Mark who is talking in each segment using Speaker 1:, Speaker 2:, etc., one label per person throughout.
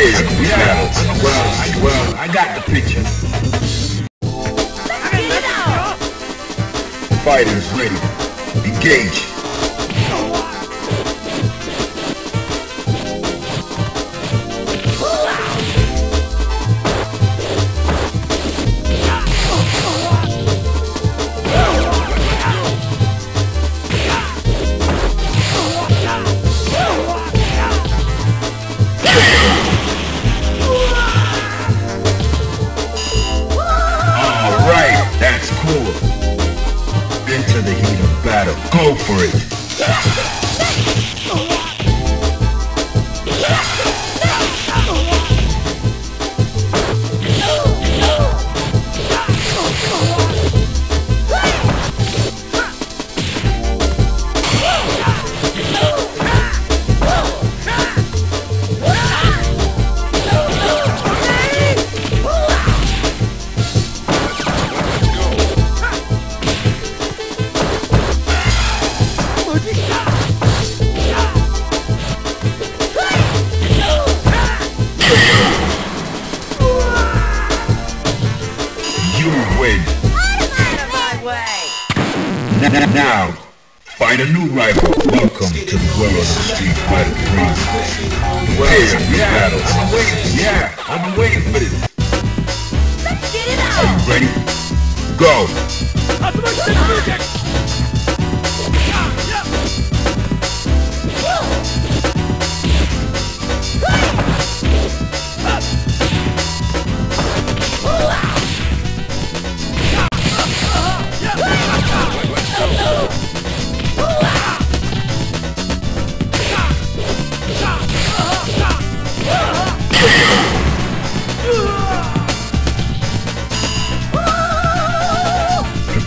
Speaker 1: For battle. Well, well, I got the picture. Fighters ready. Engage. Cool. Into the heat of battle. Go for it. N- n- Now, find a new rival. Welcome to the world of the Street Fighter 3. Prepare for battle. Been waiting. Yeah, I've been waiting for this. Let's get Are you ready? Go.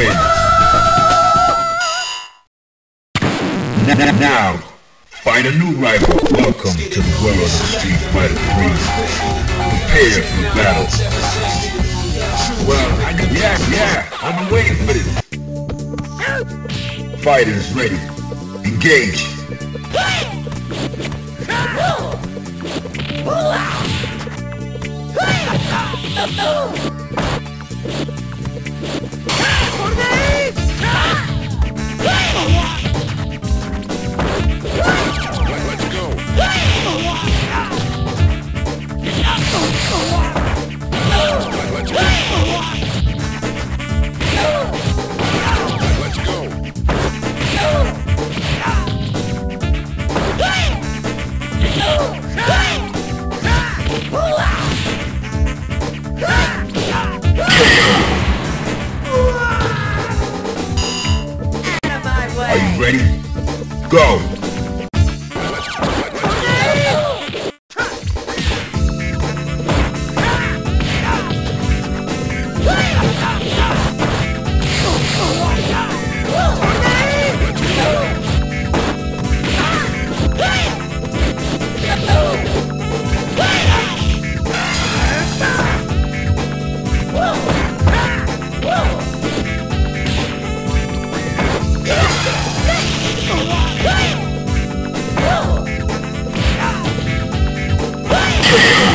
Speaker 1: You win. N- n- Now, find a new rival. Welcome to the world of Street Fighter 3. Prepare for battle. Well, I, yeah, yeah, I've been waiting for this. Fighters ready. Engage. Go. Thank you.